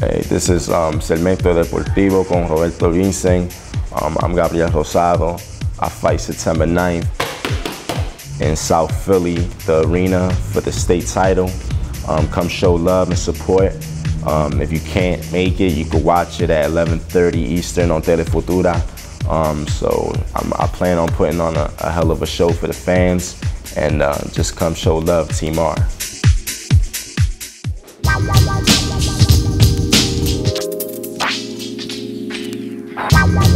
Hey, this is um, Deportivo con Roberto Vincent. Um, I'm Gabriel Rosado. I fight September 9th in South Philly, the arena for the state title. Um, come show love and support. Um, if you can't make it, you can watch it at 11:30 Eastern on Telefutura. Um, so I'm, i plan on putting on a, a, hell of a show for the fans, and uh, just come show love, Team R. Bye.